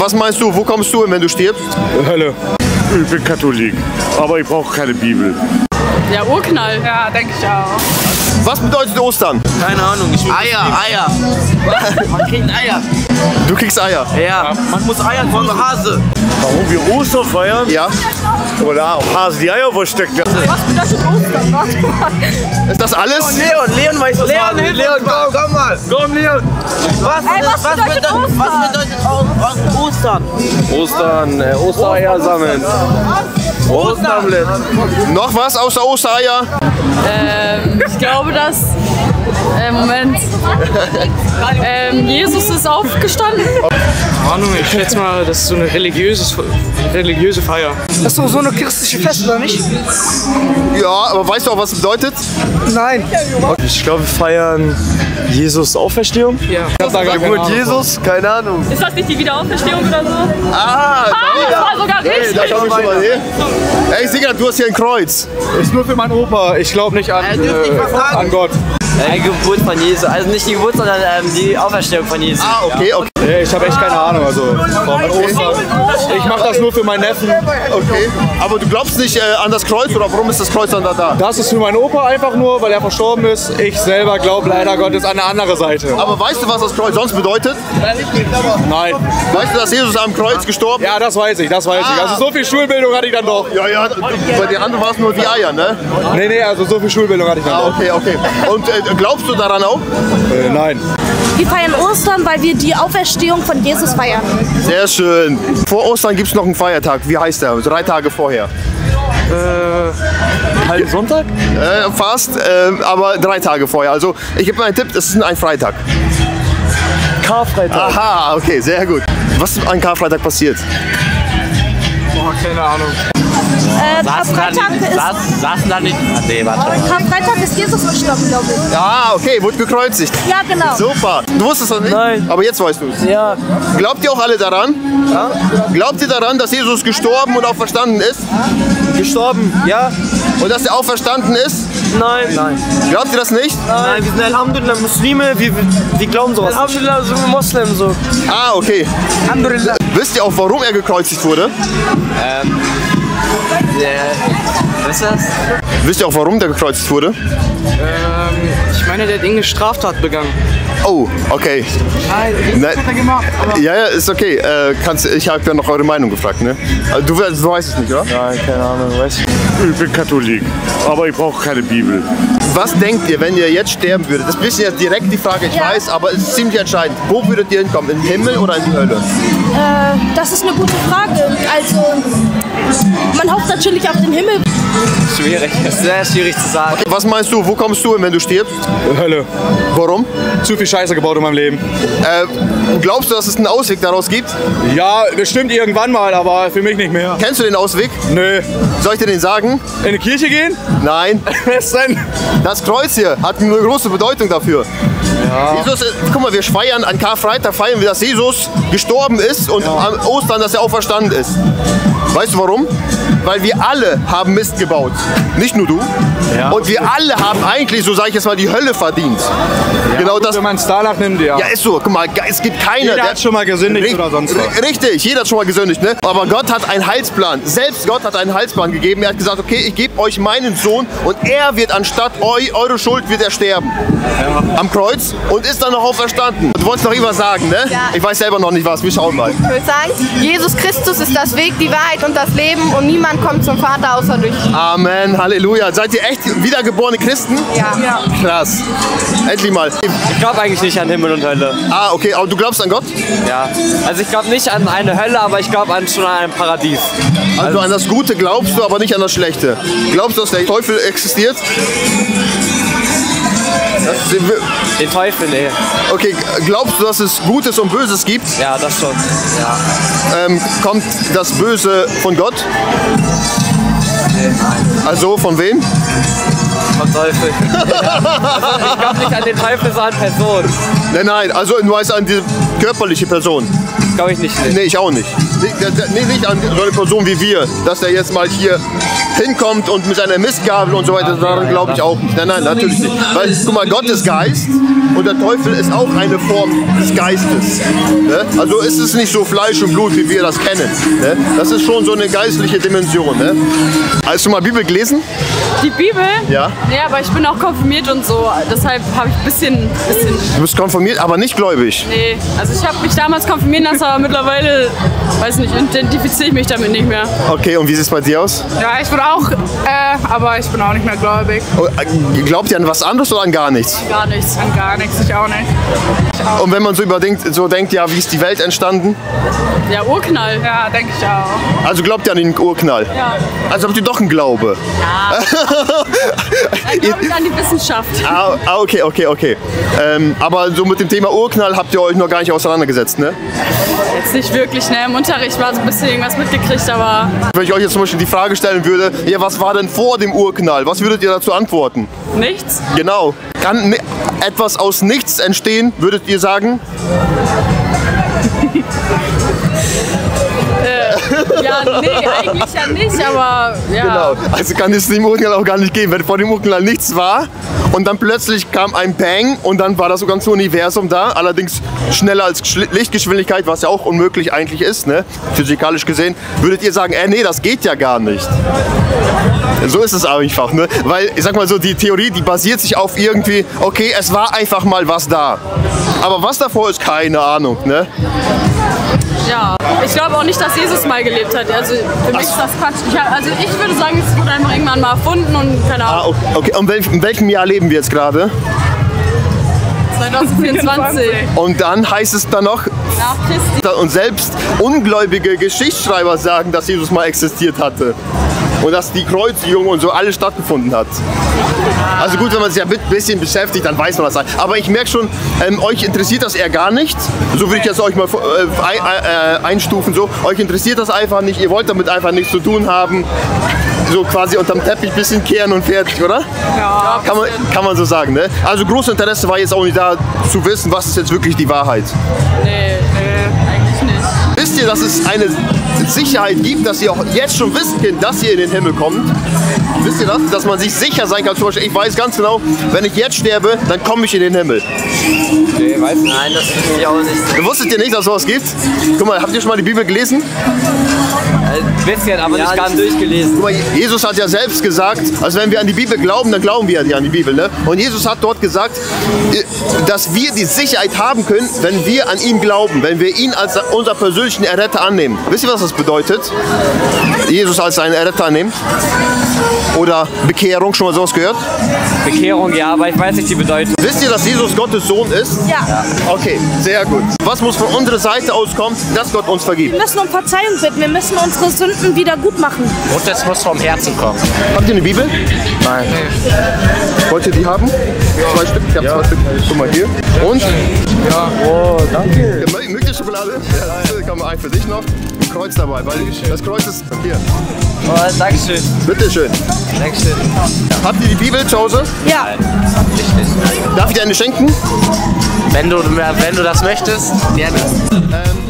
Was meinst du, wo kommst du hin, wenn du stirbst? Hölle. Ich bin Katholik, aber ich brauche keine Bibel. Ja, Urknall. Ja, denke ich auch. Was bedeutet Ostern? Keine Ahnung. Ich Eier, Eier. Man kriegt Eier. Du kriegst Eier. Ja, man muss Eier von der Hase. Warum wir Ostern feiern? Ja. Oder auch Hase die Eier versteckt. Was bedeutet Ostern? Warte mal. Ist das alles? Leon, Leon weiß was Leon, Leon, Leon, komm, komm mal. Komm, Leon. Was, Ey, was bedeutet bedeutet, Ostern? was bedeutet Ostern? Ostern, äh, Ostereier sammeln. Osteramlet. Noch was außer Ostereier? Ähm, ich glaube, dass. Äh, Moment. Ähm, Jesus ist aufgestanden. Ahnung, ich schätze mal, das ist so eine religiöse, religiöse Feier. Das ist doch so eine christliche Fest, oder nicht? Ja, aber weißt du auch, was es bedeutet? Nein. Ich glaube, wir feiern Jesus Auferstehung. Ja. Ich hab da gar keine. Jesus? Keine Ahnung. Ist das nicht die Wiederauferstehung oder so? Ah, Ah, das war sogar Hey, richtig. da schau ich schon mal hin. Ey, Sigurd, du hast hier ein Kreuz. Ist nur für meinen Opa. Ich glaube nicht an, dürft nicht was sagen. an Gott. Die Geburt von Jesus. Also nicht die Geburt, sondern ähm, die Auferstehung von Jesus. Ah, okay, okay. Nee, ich habe echt keine Ahnung. Also von Ostern. Ich mache das nur für meinen Neffen. okay. Aber du glaubst nicht äh, an das Kreuz oder warum ist das Kreuz dann da? da? Das ist für meinen Opa einfach nur, weil er verstorben ist. Ich selber glaube leider Gottes an eine andere Seite. Aber weißt du, was das Kreuz sonst bedeutet? Nein. Weißt du, dass Jesus am Kreuz gestorben ist? Ja, das weiß ich, das weiß ich. Also so viel Schulbildung hatte ich dann doch. Ja, ja, bei den anderen war es nur die Eier, ne? Nee, nee, also so viel Schulbildung hatte ich dann Ah, doch. okay, okay. Und äh, glaubst du daran auch? Äh, nein. Wir feiern Ostern, weil wir die Auferstehung von Jesus feiern. Sehr schön. Vor Ostern gibt es noch einen Feiertag. Wie heißt der? Drei Tage vorher. Halben Sonntag? Äh, fast, äh, aber drei Tage vorher. Also ich gebe mal einen Tipp, es ist ein Freitag. Karfreitag. Aha, okay, sehr gut. Was ist an Karfreitag passiert? Boah, keine Ahnung. Äh, Karfreitag ist, Saß, saßen da nicht. Ah, nee, warte. Karfreitag ist Jesus gestorben, glaube ich. Ah, okay, wurde gekreuzigt. Ja, genau. Super. Du wusstest das nicht? Nein. Aber jetzt weißt du es. Ja. Glaubt ihr auch alle daran? Ja. Glaubt ihr daran, dass Jesus gestorben und auferstanden ist? Gestorben. Ja. Und dass er auferstanden ist? Nein. Nein. Glaubt ihr das nicht? Nein, wir sind Alhamdulillah Muslime, wir, wir glauben sowas. Alhamdulillah, so Moslem so. Ah, okay. Alhamdulillah. Wisst ihr auch, warum er gekreuzigt wurde? Was ist das? Wisst ihr auch, warum der gekreuzigt wurde? Ähm, meine, der hat irgendeine Straftat begangen. Oh, okay. Nein, Nein. hat er gemacht. Aber Ja, ja, ist okay. Äh, kannst, ich habe ja noch eure Meinung gefragt, ne? Also, Du, du weißt es nicht, oder? Nein, keine Ahnung, weiß ich. Ich bin Katholik, aber ich brauche keine Bibel. Was denkt ihr, wenn ihr jetzt sterben würdet? Das ist jetzt direkt die Frage, ich Ja. weiß, aber es ist ziemlich entscheidend. Wo würdet ihr hinkommen? In den Himmel oder in die Hölle? Äh, das ist eine gute Frage. Also, man hofft natürlich auf den Himmel. Schwierig. Sehr schwierig zu sagen. Was meinst du, wo kommst du hin, wenn du stirbst? Hölle. Warum? Zu viel Scheiße gebaut in meinem Leben. Äh, glaubst du, dass es einen Ausweg daraus gibt? Ja, bestimmt irgendwann mal, aber für mich nicht mehr. Kennst du den Ausweg? Nö. Soll ich dir den sagen? In die Kirche gehen? Nein. Was denn? Das Kreuz hier hat eine große Bedeutung dafür. Jesus, ist- guck mal, wir feiern an Karfreitag, feiern wir, dass Jesus gestorben ist und am Ostern, dass er auferstanden ist. Weißt du warum? Weil wir alle haben Mist gebaut. Nicht nur du. Und wir alle haben eigentlich, so sage ich jetzt mal, die Hölle verdient. genau das. Wenn man es danach nimmt, ja. Ja, ist so. Guck mal, es gibt keiner. Jeder hat schon mal gesündigt oder sonst was. ri- Richtig, jeder hat schon mal gesündigt, ne? Aber Gott hat einen Heilsplan. Selbst Gott hat einen Heilsplan gegeben. Er hat gesagt, okay, ich gebe euch meinen Sohn und er wird anstatt eu, eure Schuld wird er sterben. Am Kreuz und ist dann noch auferstanden. Du wolltest noch irgendwas sagen, ne? Ja. Ich weiß selber noch nicht was. Wir schauen mal. Ich würde sagen, Jesus Christus ist das Weg, die Wahrheit und das Leben und niemand kommt zum Vater außer durch ihn. Amen, Halleluja. Seid ihr echt wiedergeborene Christen? Ja. ja. Krass. Endlich mal. Ich glaube eigentlich nicht an Himmel und Hölle. Ah, okay, aber du glaubst an Gott? Ja. Also ich glaube nicht an eine Hölle, aber ich glaube an schon an ein Paradies. Also an das Gute glaubst du, aber nicht an das Schlechte. Glaubst du, dass der Teufel existiert? Den Teufel, nee. okay, glaubst du, dass es Gutes und Böses gibt? Ja, das schon. Ja. Ähm, kommt das Böse von Gott? Also von wem? Vom Teufel. ich glaube nicht an den Teufel, sondern an Person. Nein, nein, also nur als an die körperliche Person. Glaube ich nicht. Nee, ich auch nicht. Nee, nicht an so eine Person wie wir, dass er jetzt mal hier hinkommt und mit seiner Mistgabel und so weiter, daran glaube ich auch nicht. Nein, nein, natürlich nicht. Weil, guck mal, Gott ist Geist und der Teufel ist auch eine Form des Geistes. Ne? Also ist es nicht so Fleisch und Blut, wie wir das kennen. Ne? Das ist schon so eine geistliche Dimension. Ne? Hast du mal Bibel gelesen? Die Bibel? Ja. Nee, aber ich bin auch konfirmiert und so. Deshalb habe ich ein bisschen, bisschen. Du bist konformiert, aber nicht gläubig. Nee, also ich habe mich damals konfirmieren lassen, aber mittlerweile, weiß nicht, identifiziere ich mich damit nicht mehr. Okay, und wie sieht es bei dir aus? Ja, ich bin auch, äh, aber ich bin auch nicht mehr gläubig. Oh, äh, Glaubt ihr an was anderes oder an gar nichts? Gar nichts. An gar nichts, ich auch nicht. Und wenn man so überdenkt, so denkt, ja, wie ist die Welt entstanden? Ja, Urknall. Ja, denke ich auch. Also glaubt ihr an den Urknall? Ja. Also habt ihr doch einen Glaube? Dann glaube ich an die Wissenschaft. Ah, ah, okay, okay, okay. Ähm, aber so mit dem Thema Urknall habt ihr euch noch gar nicht auseinandergesetzt, ne? Jetzt nicht wirklich, ne? Im Unterricht war so ein bisschen irgendwas mitgekriegt, aber Wenn ich euch jetzt zum Beispiel die Frage stellen würde, ja, was war denn vor dem Urknall? Was würdet ihr dazu antworten? nichts. Genau. Kann etwas aus nichts entstehen, würdet ihr sagen? Ja, nee, eigentlich ja nicht, aber ja. Genau. Also kann es dem Urknall auch gar nicht geben. Wenn vor dem Urknall nichts war und dann plötzlich kam ein Bang und dann war das ganze Universum da, allerdings schneller als Lichtgeschwindigkeit, was ja auch unmöglich eigentlich ist, ne? physikalisch gesehen, würdet ihr sagen, äh, nee, das geht ja gar nicht. So ist es einfach, ne? Weil, ich sag mal so, die Theorie, die basiert sich auf irgendwie, okay, es war einfach mal was da. Aber was davor ist, keine Ahnung, ne? Ja. Ich glaube auch nicht, dass Jesus mal gelebt hat. Also für mich ist das Quatsch. Ich, hab- also ich würde sagen, es wurde einfach irgendwann mal erfunden und keine Ah, Ahnung. okay. Und wel in welchem Jahr leben wir jetzt gerade? 2024. Und dann heißt es dann noch, Nach Christi. Und selbst ungläubige Geschichtsschreiber sagen, dass Jesus mal existiert hatte. Und dass die Kreuzigung und so alles stattgefunden hat. Also gut, wenn man sich ein bisschen beschäftigt, dann weiß man das. Aber ich merke schon, ähm, euch interessiert das eher gar nicht. So würde ich jetzt euch mal äh, ein, äh, einstufen. So. Euch interessiert das einfach nicht. Ihr wollt damit einfach nichts zu tun haben. So quasi unterm Teppich ein bisschen kehren und fertig, oder? Ja, Kann man, kann man so sagen, ne? Also großes Interesse war jetzt auch nicht da zu wissen, was ist jetzt wirklich die Wahrheit. Nee, nee, eigentlich nicht. Wisst ihr, dass es eine Sicherheit gibt, dass ihr auch jetzt schon wissen könnt, dass ihr in den Himmel kommt? Wisst ihr das? Dass man sich sicher sein kann. Zum Beispiel, ich weiß ganz genau, wenn ich jetzt sterbe, dann komme ich in den Himmel. Nein, das wüsste ich auch nicht. Wusstet ihr nicht, dass es sowas gibt? Guck mal, habt ihr schon mal die Bibel gelesen? Ein bisschen, aber nicht ganz durchgelesen. Mal, Jesus hat ja selbst gesagt, also wenn wir an die Bibel glauben, dann glauben wir ja an die Bibel. Ne? Und Jesus hat dort gesagt, äh, dass wir die Sicherheit haben können, wenn wir an ihn glauben, wenn wir ihn als unser persönlichen Erretter annehmen. Wisst ihr, was das bedeutet? Jesus als seinen Erretter annehmen? Oder Bekehrung, schon mal sowas gehört? Bekehrung, ja, aber ich weiß nicht die Bedeutung. Wisst ihr, dass Jesus Gottes Sohn ist? Ja. Okay, sehr gut. Was muss von unserer Seite aus kommen, dass Gott uns vergibt? Wir müssen um Verzeihung bitten. Wir müssen unsere Sünden wieder gut machen. Und das muss vom Herzen kommen. Habt ihr eine Bibel? Nein. Wollt ihr die haben? Zwei Stück? Ich habe zwei Stück. Guck mal hier. Und? Ja. Oh, danke. Ja, mögt Schokolade? Ja, man ein für dich noch. Ein Kreuz dabei, weil das Kreuz ist hier. Oh, Dankeschön. Bitteschön. Dankeschön. Habt ihr die Bibel zu Hause? Ja. Darf ich dir eine schenken? Wenn du, wenn du das möchtest, gerne. Ähm,